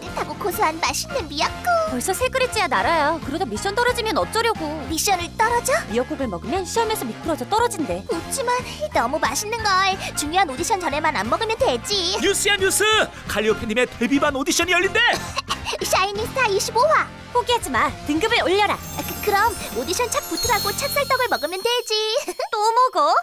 따뜻하고 고소한 맛있는 미역국. 벌써 세 그릇째야 나라야. 그러다 미션 떨어지면 어쩌려고. 미션을 떨어져? 미역국을 먹으면 시험에서 미끄러져 떨어진대. 그치만 너무 맛있는 걸 중요한 오디션 전에만 안 먹으면 되지. 뉴스야 뉴스! 칼리오페님의 데뷔반 오디션이 열린대! 샤이닝스타 25화. 포기하지 마. 등급을 올려라. 아, 그, 그럼 오디션 착 붙으라고 찹쌀떡을 먹으면 되지. 또 먹어?